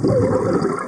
¡Sí, sí!